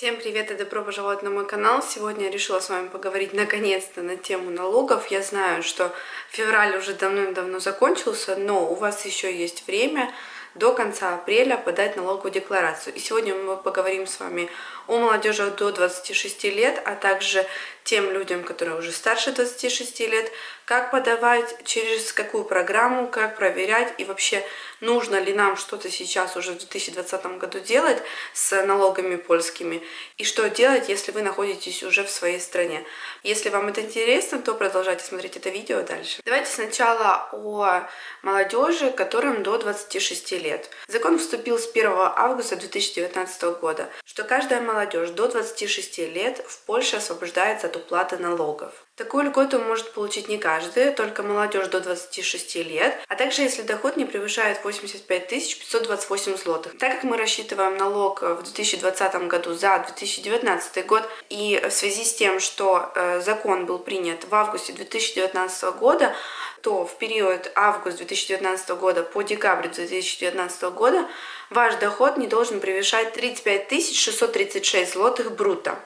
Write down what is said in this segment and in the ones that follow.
Всем привет и добро пожаловать на мой канал. Сегодня я решила с вами поговорить наконец-то на тему налогов. Я знаю, что февраль уже давным-давно закончился, но у вас еще есть время до конца апреля подать налоговую декларацию. И сегодня мы поговорим с вами о молодежи до 26 лет, а также тем людям, которые уже старше 26 лет, как подавать, через какую программу, как проверять и вообще нужно ли нам что-то сейчас уже в 2020 году делать с налогами польскими и что делать, если вы находитесь уже в своей стране. Если вам это интересно, то продолжайте смотреть это видео дальше. Давайте сначала о молодежи, которым до 26 лет. Закон вступил с 1 августа 2019 года, что каждая молодежь до 26 лет в Польше освобождается от уплаты налогов. Такую льготу может получить не каждый, только молодежь до 26 лет, а также если доход не превышает 85 528 злотых. Так как мы рассчитываем налог в 2020 году за 2019 год, и в связи с тем, что э, закон был принят в августе 2019 года, то в период август 2019 года по декабрь 2019 года ваш доход не должен превышать 35 636 злотых брута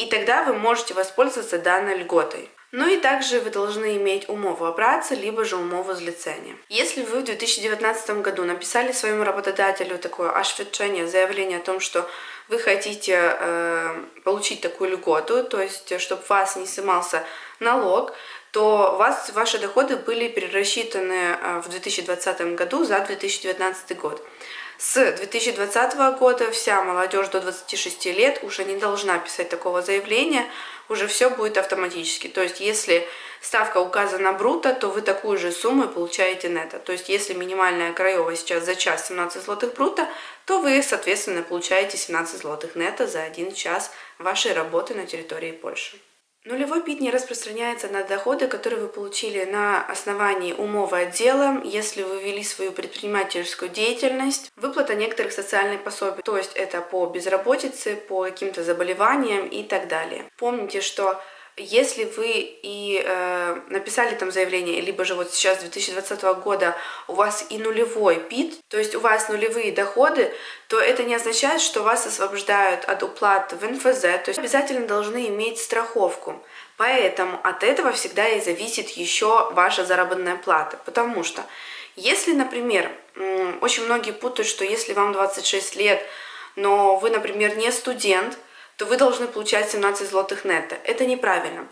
и тогда вы можете воспользоваться данной льготой. Ну и также вы должны иметь умову о либо же умову злицения. Если вы в 2019 году написали своему работодателю такое оштвержение, заявление о том, что вы хотите э, получить такую льготу, то есть чтобы вас не снимался налог, то вас ваши доходы были перерасчитаны э, в 2020 году за 2019 год. С 2020 года вся молодежь до 26 лет уже не должна писать такого заявления, уже все будет автоматически. То есть если ставка указана бруто, то вы такую же сумму получаете нетто. То есть если минимальная краевая сейчас за час 17 злотых бруто, то вы, соответственно, получаете 17 злотых нетто за один час вашей работы на территории Польши. Нулевой ПИД не распространяется на доходы, которые вы получили на основании умовы отдела, если вы вели свою предпринимательскую деятельность, выплата некоторых социальных пособий, то есть это по безработице, по каким-то заболеваниям и так далее. Помните, что если вы и э, написали там заявление, либо же вот сейчас 2020 года у вас и нулевой ПИД, то есть у вас нулевые доходы, то это не означает, что вас освобождают от уплат в НФЗ, то есть обязательно должны иметь страховку. Поэтому от этого всегда и зависит еще ваша заработная плата, потому что если, например, очень многие путают, что если вам 26 лет, но вы, например, не студент, то вы должны получать 17 злотых нетто. Это неправильно.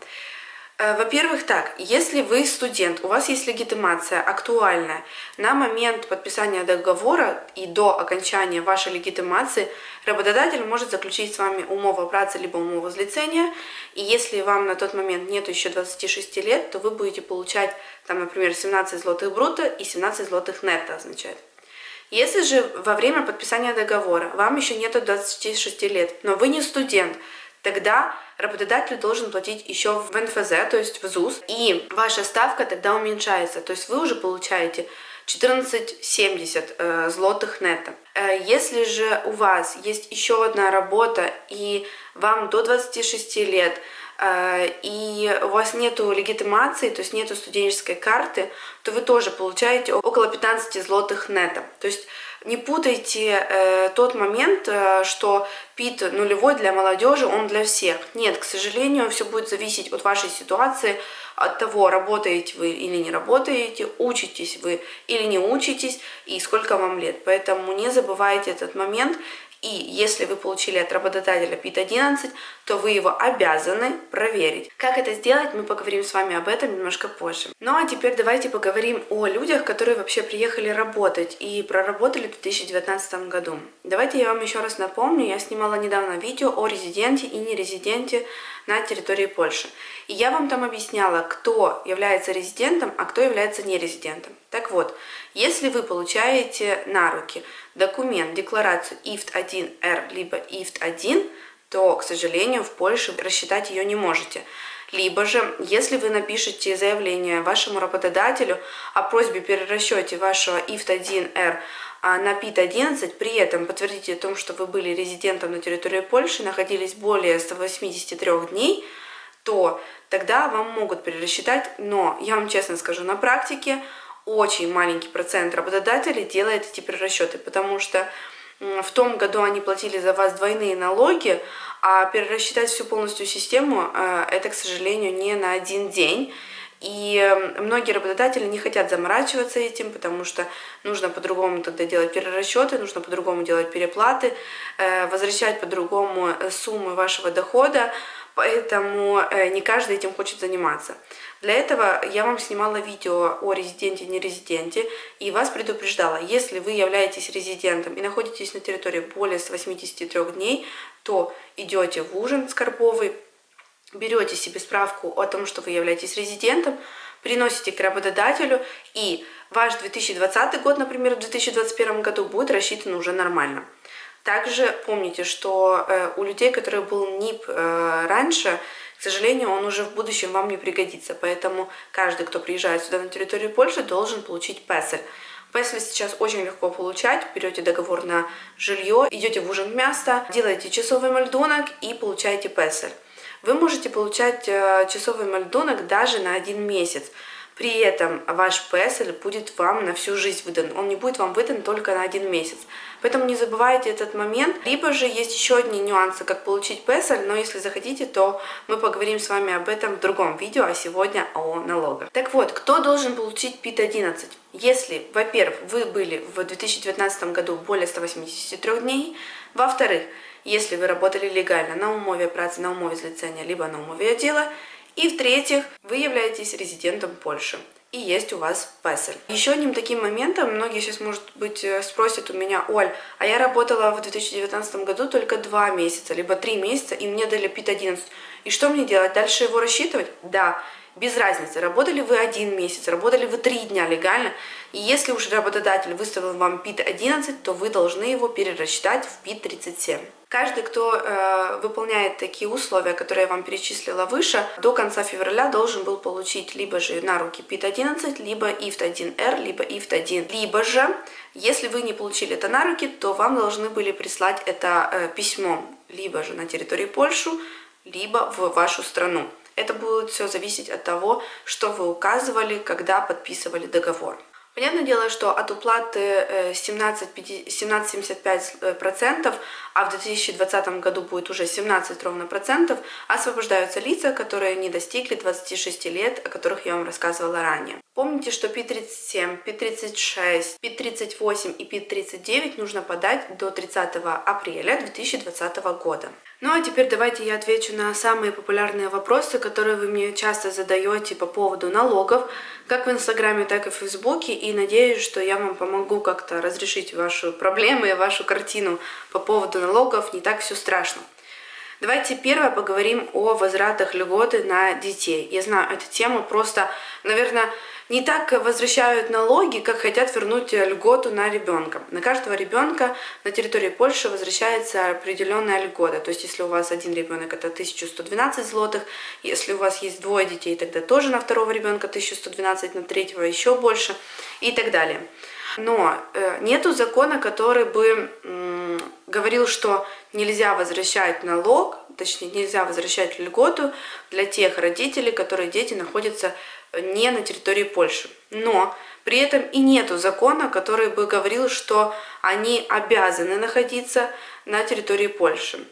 Э, во-первых, так, если вы студент, у вас есть легитимация актуальная, на момент подписания договора и до окончания вашей легитимации работодатель может заключить с вами умову працы либо умову злицения, и если вам на тот момент нет еще 26 лет, то вы будете получать, там, например, 17 злотых брута и 17 злотых нетто означает. Если же во время подписания договора вам еще нет 26 лет, но вы не студент, тогда работодатель должен платить еще в НФЗ, то есть в ЗУС, и ваша ставка тогда уменьшается, то есть вы уже получаете 14,70 э, злотых нетто. Э, если же у вас есть еще одна работа и вам до 26 лет, Э, и у вас нету легитимации, то есть нету студенческой карты, то вы тоже получаете около 15 злотых нетто. То есть не путайте э, тот момент, э, что ПИТ нулевой для молодежи, он для всех. Нет, к сожалению, все будет зависеть от вашей ситуации, от того, работаете вы или не работаете, учитесь вы или не учитесь, и сколько вам лет. Поэтому не забывайте этот момент и если вы получили от работодателя ПИТ-11, то вы его обязаны проверить. Как это сделать, мы поговорим с вами об этом немножко позже. Ну а теперь давайте поговорим о людях, которые вообще приехали работать и проработали в 2019 году. Давайте я вам еще раз напомню, я снимала недавно видео о резиденте и нерезиденте на территории Польши. И я вам там объясняла, кто является резидентом, а кто является нерезидентом. Так вот, если вы получаете на руки документ, декларацию ИФТ-1Р либо ИФТ-1, то, к сожалению, в Польше рассчитать ее не можете. Либо же, если вы напишете заявление вашему работодателю о просьбе перерасчете вашего ИФТ-1Р а, на ПИТ-11, при этом подтвердите о том, что вы были резидентом на территории Польши, находились более 183 дней, то тогда вам могут перерасчитать, но я вам честно скажу, на практике очень маленький процент работодателей делает эти перерасчеты, потому что в том году они платили за вас двойные налоги, а перерасчитать всю полностью систему э, это, к сожалению, не на один день. И многие работодатели не хотят заморачиваться этим, потому что нужно по-другому тогда делать перерасчеты, нужно по-другому делать переплаты, э, возвращать по-другому э, суммы вашего дохода, поэтому не каждый этим хочет заниматься. Для этого я вам снимала видео о резиденте и нерезиденте и вас предупреждала, если вы являетесь резидентом и находитесь на территории более 83 дней, то идете в ужин скорбовый, берете себе справку о том, что вы являетесь резидентом, приносите к работодателю, и ваш 2020 год, например, в 2021 году будет рассчитан уже нормально. Также помните, что э, у людей, которые был НИП э, раньше, к сожалению, он уже в будущем вам не пригодится, поэтому каждый, кто приезжает сюда на территорию Польши, должен получить песель. Песель сейчас очень легко получать. Берете договор на жилье, идете в ужин место, делаете часовой мальдунок и получаете песель. Вы можете получать э, часовой мальдунок даже на один месяц. При этом ваш песель будет вам на всю жизнь выдан. Он не будет вам выдан только на один месяц. Поэтому не забывайте этот момент. Либо же есть еще одни нюансы, как получить песель, но если захотите, то мы поговорим с вами об этом в другом видео, а сегодня о налогах. Так вот, кто должен получить ПИТ-11? Если, во-первых, вы были в 2019 году более 183 дней, во-вторых, если вы работали легально на умове працы, на умове злицения, либо на умове отдела, и в-третьих, вы являетесь резидентом Польши и есть у вас песель. Еще одним таким моментом, многие сейчас, может быть, э, спросят у меня, Оль, а я работала в 2019 году только два месяца, либо три месяца, и мне дали ПИТ-11. И что мне делать? Дальше его рассчитывать? Да, без разницы, работали вы один месяц, работали вы три дня легально, и если уж работодатель выставил вам ПИТ-11, то вы должны его перерасчитать в ПИТ-37. Каждый, кто э, выполняет такие условия, которые я вам перечислила выше, до конца февраля должен был получить либо же на руки ПИТ-11, либо ИФТ-1Р, либо ИФТ-1. Либо же, если вы не получили это на руки, то вам должны были прислать это э, письмом либо же на территории Польши, либо в вашу страну. Это будет все зависеть от того, что вы указывали, когда подписывали договор. Понятное дело, что от уплаты 17,75%, а в 2020 году будет уже 17 ровно процентов, освобождаются лица, которые не достигли 26 лет, о которых я вам рассказывала ранее. Помните, что P37, P36, P38 и P39 нужно подать до 30 апреля 2020 года. Ну а теперь давайте я отвечу на самые популярные вопросы, которые вы мне часто задаете по поводу налогов, как в Инстаграме, так и в Фейсбуке, и надеюсь, что я вам помогу как-то разрешить вашу проблему и вашу картину по поводу налогов, не так все страшно. Давайте первое поговорим о возвратах льготы на детей. Я знаю, эта тема просто, наверное, не так возвращают налоги, как хотят вернуть льготу на ребенка. На каждого ребенка на территории Польши возвращается определенная льгота. То есть, если у вас один ребенок, это 1112 злотых. Если у вас есть двое детей, тогда тоже на второго ребенка 1112, на третьего еще больше и так далее. Но э, нету закона, который бы э, говорил, что нельзя возвращать налог, точнее нельзя возвращать льготу для тех родителей, которые дети находятся не на территории Польши. Но при этом и нету закона, который бы говорил, что они обязаны находиться на территории Польши.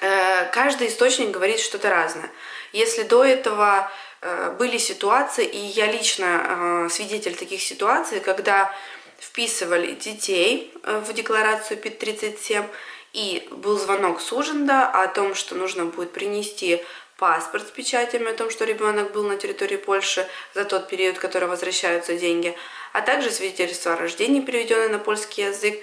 Э, каждый источник говорит что-то разное. Если до этого э, были ситуации, и я лично э, свидетель таких ситуаций, когда вписывали детей в декларацию ПИТ-37, и был звонок с Ужинда о том, что нужно будет принести паспорт с печатями о том, что ребенок был на территории Польши за тот период, который возвращаются деньги, а также свидетельство о рождении, переведенное на польский язык,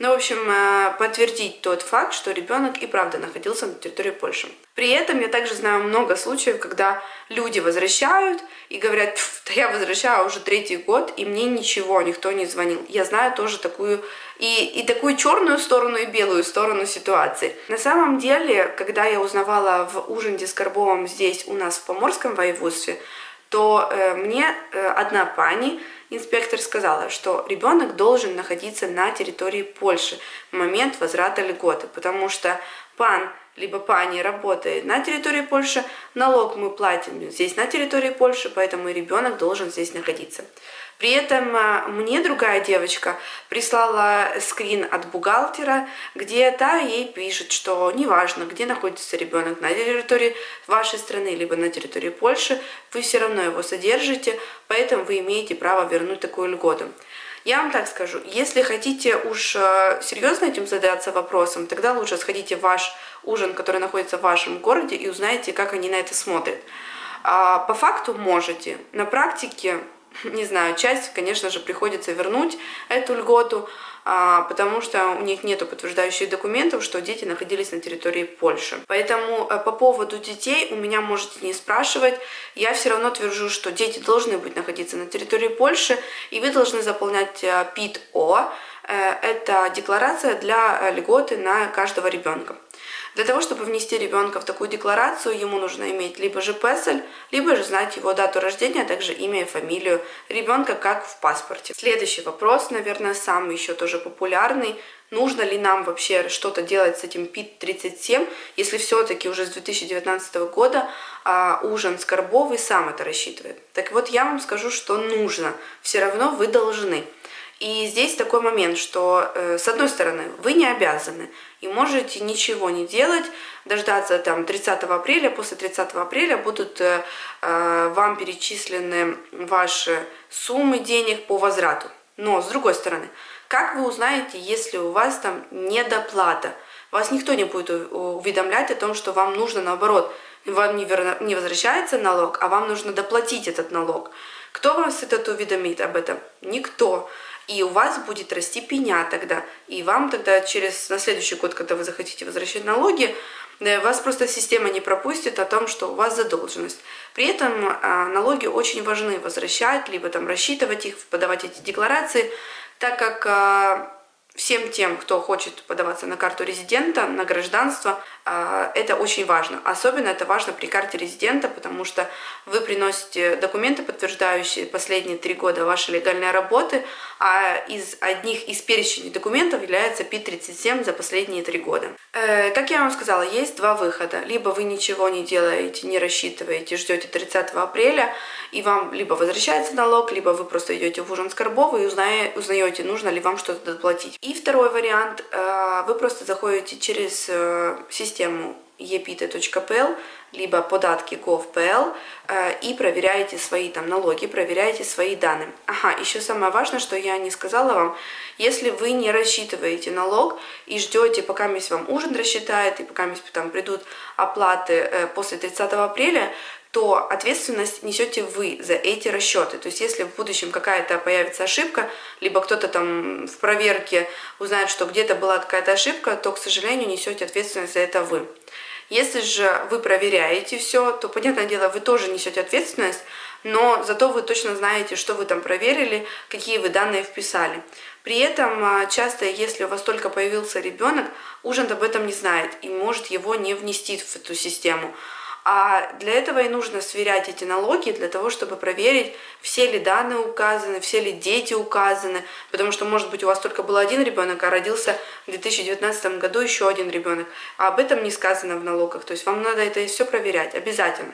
ну, в общем, э, подтвердить тот факт, что ребенок и правда находился на территории Польши. При этом я также знаю много случаев, когда люди возвращают и говорят, да я возвращаю уже третий год, и мне ничего, никто не звонил. Я знаю тоже такую и, и такую черную сторону, и белую сторону ситуации. На самом деле, когда я узнавала в Ужинде с Карбовым здесь у нас в Поморском воеводстве, то э, мне э, одна пани инспектор сказала, что ребенок должен находиться на территории Польши в момент возврата льготы, потому что пан либо пани работает на территории Польши, налог мы платим здесь на территории Польши, поэтому и ребенок должен здесь находиться. При этом а, мне другая девочка прислала скрин от бухгалтера, где та ей пишет, что неважно, где находится ребенок, на территории вашей страны, либо на территории Польши, вы все равно его содержите, поэтому вы имеете право вернуть такую льготу. Я вам так скажу, если хотите уж а, серьезно этим задаться вопросом, тогда лучше сходите в ваш ужин, который находится в вашем городе, и узнаете, как они на это смотрят. А по факту можете. На практике не знаю, часть, конечно же, приходится вернуть эту льготу, а, потому что у них нет подтверждающих документов, что дети находились на территории Польши. Поэтому э, по поводу детей у меня можете не спрашивать. Я все равно твержу, что дети должны быть находиться на территории Польши, и вы должны заполнять э, ПИТ-О. Э, это декларация для льготы на каждого ребенка. Для того, чтобы внести ребенка в такую декларацию, ему нужно иметь либо же ПЭСЛ, либо же знать его дату рождения, а также имя и фамилию ребенка, как в паспорте. Следующий вопрос, наверное, самый еще тоже популярный. Нужно ли нам вообще что-то делать с этим ПИТ-37, если все-таки уже с 2019 года а, ужин скорбовый сам это рассчитывает? Так вот, я вам скажу, что нужно. Все равно вы должны. И здесь такой момент, что э, с одной стороны вы не обязаны и можете ничего не делать, дождаться там 30 апреля, после 30 апреля будут э, э, вам перечислены ваши суммы денег по возврату. Но с другой стороны, как вы узнаете, если у вас там недоплата? Вас никто не будет уведомлять о том, что вам нужно наоборот, вам не, верно, не возвращается налог, а вам нужно доплатить этот налог. Кто вас этот уведомит об этом? Никто и у вас будет расти пеня тогда. И вам тогда через на следующий год, когда вы захотите возвращать налоги, э, вас просто система не пропустит о том, что у вас задолженность. При этом а, налоги очень важны возвращать, либо там рассчитывать их, подавать эти декларации, так как а, всем тем, кто хочет подаваться на карту резидента, на гражданство, а, это очень важно. Особенно это важно при карте резидента, потому что вы приносите документы, подтверждающие последние три года вашей легальной работы, а из одних из перечней документов является ПИ-37 за последние три года. Э, как я вам сказала, есть два выхода. Либо вы ничего не делаете, не рассчитываете, ждете 30 апреля, и вам либо возвращается налог, либо вы просто идете в ужин Скорбова и узнаете, нужно ли вам что-то доплатить. И второй вариант, э, вы просто заходите через э, систему epita.pl, либо податки gov.pl э, и проверяете свои там налоги, проверяете свои данные. Ага, еще самое важное, что я не сказала вам, если вы не рассчитываете налог и ждете, пока мисс вам ужин рассчитает, и пока мисс там придут оплаты после 30 апреля, то ответственность несете вы за эти расчеты. То есть если в будущем какая-то появится ошибка, либо кто-то там в проверке узнает, что где-то была какая-то ошибка, то, к сожалению, несете ответственность за это вы. Если же вы проверяете все, то, понятное дело, вы тоже несете ответственность, но зато вы точно знаете, что вы там проверили, какие вы данные вписали. При этом а, часто, если у вас только появился ребенок, ужин об этом не знает и может его не внести в эту систему. А для этого и нужно сверять эти налоги, для того, чтобы проверить, все ли данные указаны, все ли дети указаны, потому что, может быть, у вас только был один ребенок, а родился в 2019 году еще один ребенок, а об этом не сказано в налогах, то есть вам надо это все проверять обязательно.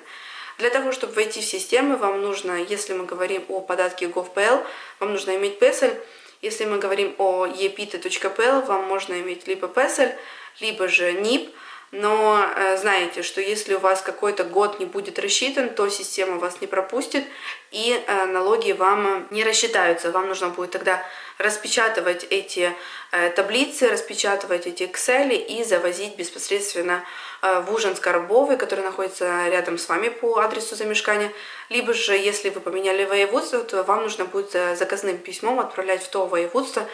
Для того, чтобы войти в систему, вам нужно, если мы говорим о податке GovPL, вам нужно иметь PESEL, если мы говорим о epita.pl, вам можно иметь либо PESEL, либо же NIP, но э, знаете, что если у вас какой-то год не будет рассчитан, то система вас не пропустит и э, налоги вам не рассчитаются. Вам нужно будет тогда распечатывать эти э, таблицы, распечатывать эти Excel и завозить непосредственно в ужин Скоробовый, который находится рядом с вами по адресу замешкания. Либо же, если вы поменяли воеводство, то вам нужно будет заказным письмом отправлять в то воеводство,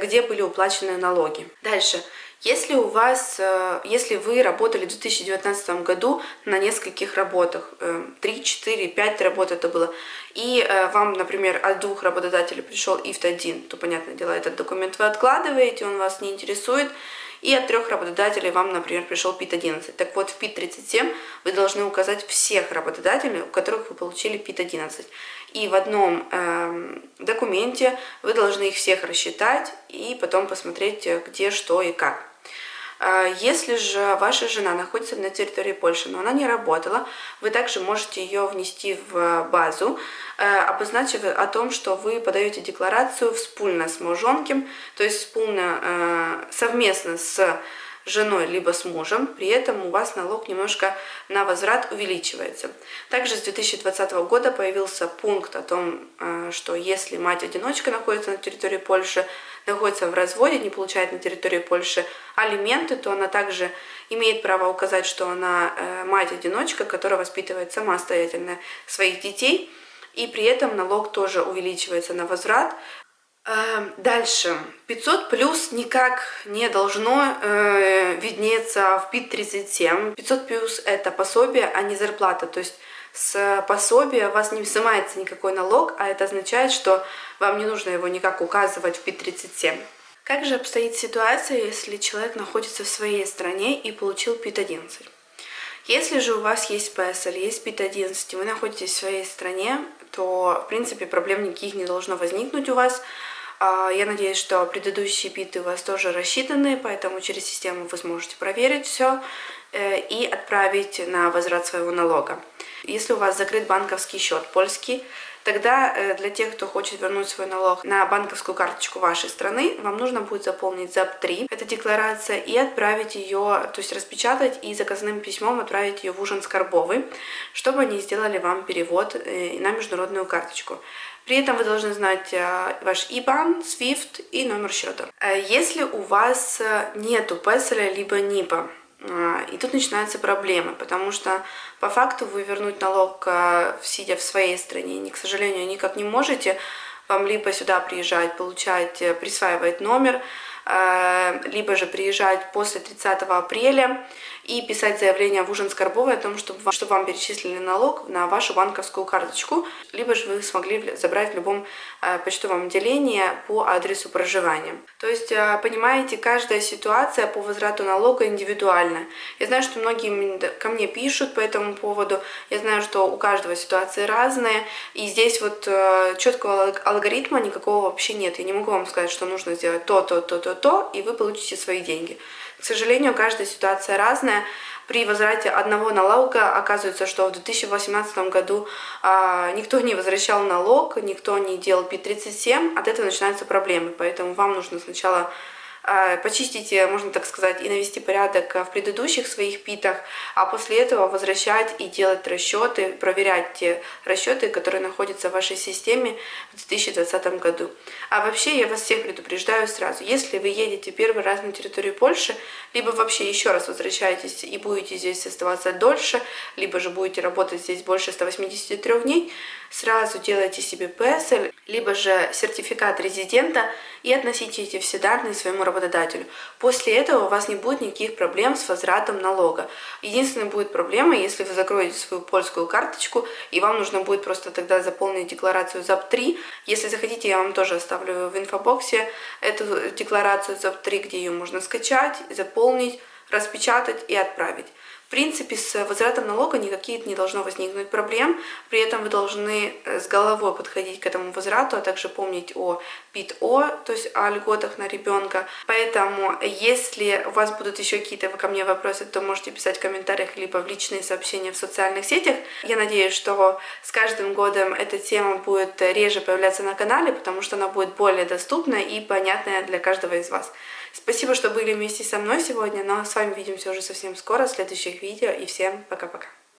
где были уплачены налоги. Дальше. Если у вас, э, если вы работали в 2019 году на нескольких работах, 3, 4, 5 работ это было, и э, вам, например, от двух работодателей пришел ИФТ-1, то, понятное дело, этот документ вы откладываете, он вас не интересует, и от трех работодателей вам, например, пришел ПИТ-11. Так вот, в ПИТ-37 вы должны указать всех работодателей, у которых вы получили ПИТ-11. И в одном э, документе вы должны их всех рассчитать и потом посмотреть, где, что и как. Э, если же ваша жена находится на территории Польши, но она не работала, вы также можете ее внести в базу, обозначив о том, что вы подаете декларацию вспульно с мужонким, то есть вспульно совместно с женой, либо с мужем, при этом у вас налог немножко на возврат увеличивается. Также с 2020 года появился пункт о том, э, что если мать-одиночка находится на территории Польши, находится в разводе, не получает на территории Польши алименты, то она также имеет право указать, что она э, мать-одиночка, которая воспитывает самостоятельно своих детей, и при этом налог тоже увеличивается на возврат. Эм, дальше. 500 плюс никак не должно э, виднеться в ПИТ-37. 500 плюс это пособие, а не зарплата. То есть с пособия у вас не взимается никакой налог, а это означает, что вам не нужно его никак указывать в ПИТ-37. Как же обстоит ситуация, если человек находится в своей стране и получил ПИТ-11? Если же у вас есть ПСЛ, есть ПИТ-11, и вы находитесь в своей стране, то, в принципе, проблем никаких не должно возникнуть у вас. А, я надеюсь, что предыдущие биты у вас тоже рассчитаны, поэтому через систему вы сможете проверить все э, и отправить на возврат своего налога. Если у вас закрыт банковский счет польский, тогда э, для тех, кто хочет вернуть свой налог на банковскую карточку вашей страны, вам нужно будет заполнить ЗАП-3, это декларация, и отправить ее, то есть распечатать и заказным письмом отправить ее в ужин Скорбовый, чтобы они сделали вам перевод э, на международную карточку. При этом вы должны знать э, ваш IBAN, SWIFT и номер счета. Э, если у вас э, нету PESEL либо НИПа, и тут начинаются проблемы, потому что по факту вы вернуть налог, сидя в своей стране, к сожалению, никак не можете. Вам либо сюда приезжать, получать, присваивать номер, либо же приезжать после 30 апреля и писать заявление в ужин Скорбовой о том, чтобы вам, чтобы вам перечислили налог на вашу банковскую карточку, либо же вы смогли забрать в любом э, почтовом отделении по адресу проживания. То есть, э, понимаете, каждая ситуация по возврату налога индивидуальна. Я знаю, что многие ко мне пишут по этому поводу, я знаю, что у каждого ситуации разные, и здесь вот э, четкого алгоритма никакого вообще нет. Я не могу вам сказать, что нужно сделать то, то, то, то, то, и вы получите свои деньги. К сожалению, каждая ситуация разная. При возврате одного налога оказывается, что в 2018 году а, никто не возвращал налог, никто не делал P37, от этого начинаются проблемы. Поэтому вам нужно сначала а, почистить, э, можно так сказать, и навести порядок в предыдущих своих питах, а после этого возвращать и делать расчеты, проверять те расчеты, которые находятся в вашей системе в 2020 году. А вообще я вас всех предупреждаю сразу, если вы едете первый раз на территорию Польши, либо вообще еще раз возвращаетесь и будете здесь оставаться дольше, либо же будете работать здесь больше 183 дней, сразу делайте себе ПСЛ, либо же сертификат резидента и относите эти все данные своему работодателю. После этого у вас не будет никаких проблем с возвратом налога. Единственная будет проблема, если вы закроете свою польскую карточку, и вам нужно будет просто тогда заполнить декларацию ЗАП-3. Если захотите, я вам тоже оставлю в инфобоксе эту декларацию ЗАП-3, где ее можно скачать, заполнить, распечатать и отправить. В принципе, с возвратом налога никаких не должно возникнуть проблем. При этом вы должны э, с головой подходить к этому возврату, а также помнить о ПИТ-О, то есть о льготах на ребенка. Поэтому, если у вас будут еще какие-то ко мне вопросы, то можете писать в комментариях либо в личные сообщения в социальных сетях. Я надеюсь, что с каждым годом эта тема будет реже появляться на канале, потому что она будет более доступна и понятная для каждого из вас. Спасибо, что были вместе со мной сегодня, но с вами увидимся уже совсем скоро в следующих видео и всем пока-пока.